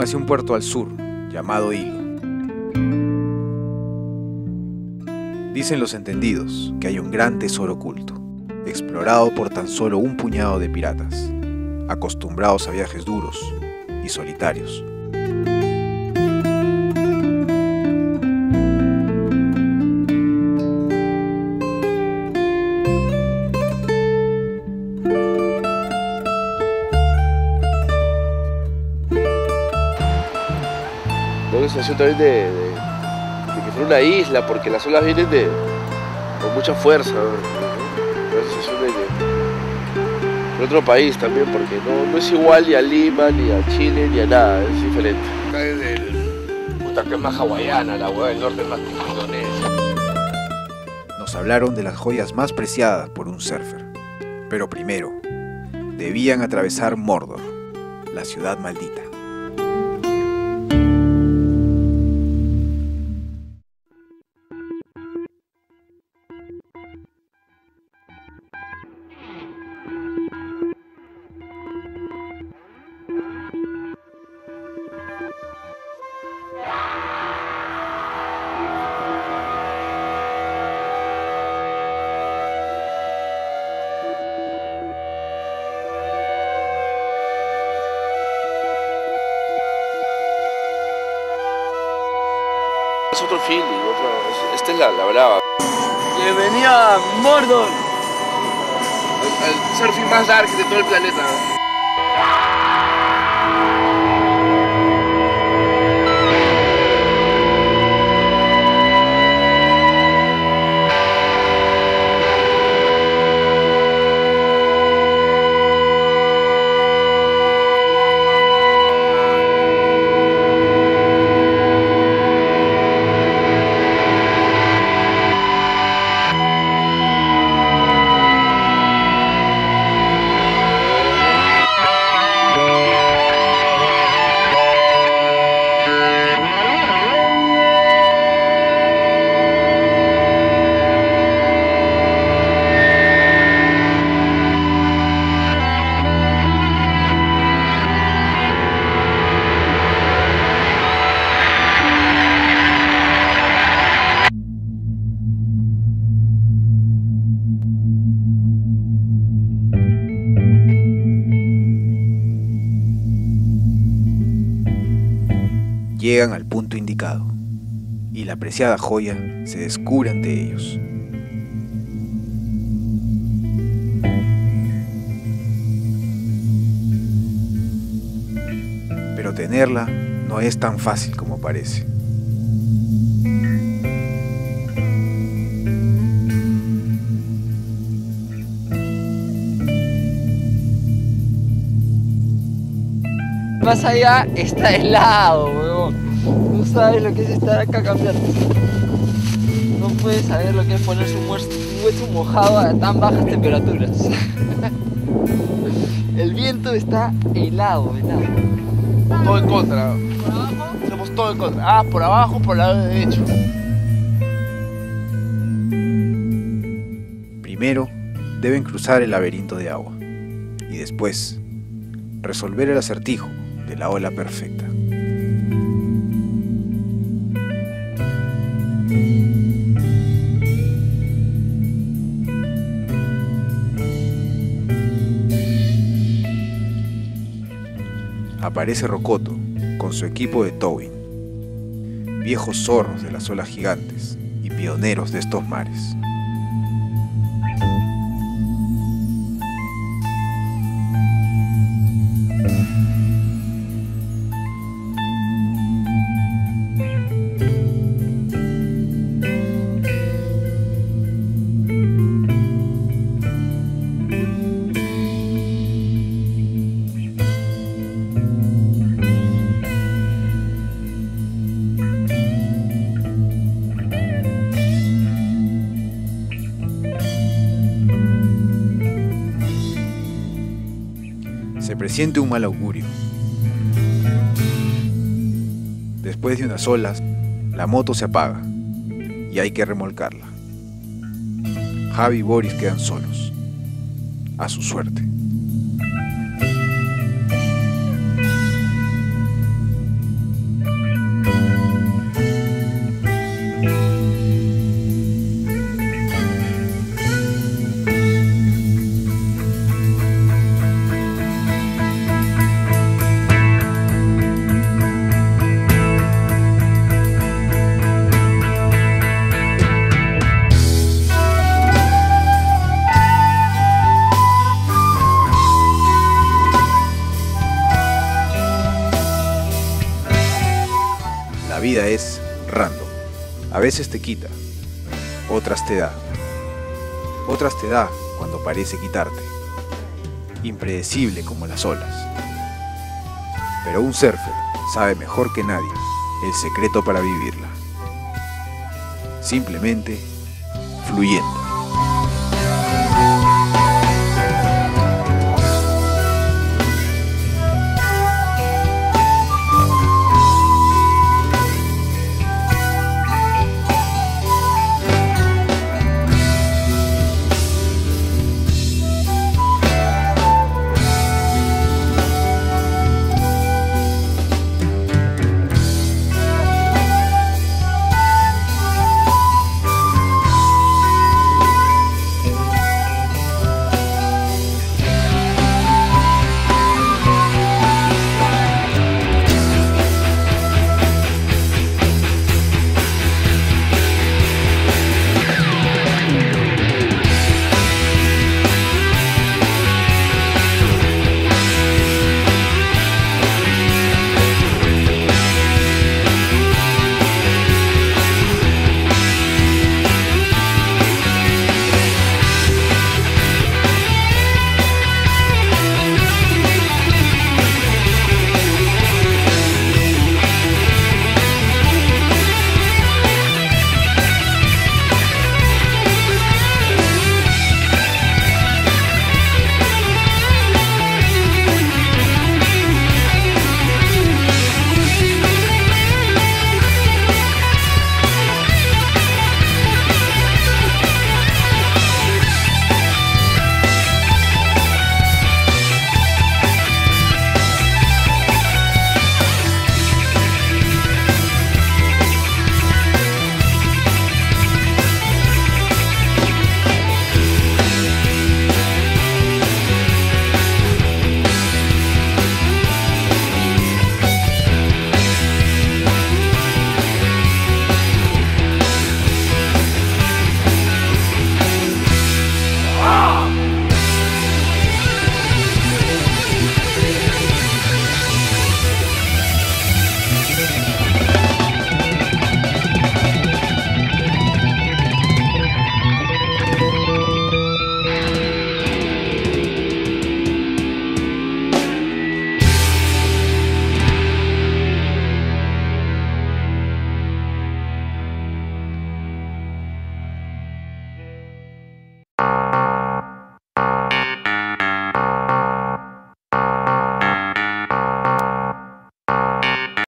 Hacia un puerto al sur, llamado Hilo. Dicen los entendidos que hay un gran tesoro oculto, explorado por tan solo un puñado de piratas, acostumbrados a viajes duros y solitarios. De, de- de que fue una isla, porque las olas vienen de, con mucha fuerza. sensación de otro país también, porque no, no es igual ni a Lima, ni a Chile, ni a nada, es diferente. Acá es del. Puta, que es más hawaiana, la hueá del norte es más Indonesia. Nos hablaron de las joyas más preciadas por un surfer. Pero primero, debían atravesar Mordor, la ciudad maldita. Es otro feeling, otro- es- esta es la, la brava. Bienvenida a Mordor. El, el surfing más dark de todo el planeta. Llegan al punto indicado y la preciada joya se descubre ante ellos. Pero tenerla no es tan fácil como parece. Más allá está helado, weón. No sabes lo que es estar acá cambiando. No puedes saber lo que es ponerse un hueso, mojado a tan bajas temperaturas. El viento está helado, helado. Todo en contra. Hacemos todo en contra. Ah, por abajo, por el lado derecho. Primero, deben cruzar el laberinto de agua y después resolver el acertijo de la ola perfecta. Aparece Rocoto con su equipo de towing, viejos zorros de las olas gigantes y pioneros de estos mares. Presiente un mal augurio. Después de unas olas, la moto se apaga y hay que remolcarla. Javi y Boris quedan solos, a su suerte. A veces te quita, otras te da. Otras te da cuando parece quitarte. Impredecible como las olas. Pero un surfer sabe mejor que nadie el secreto para vivirla. Simplemente fluyendo.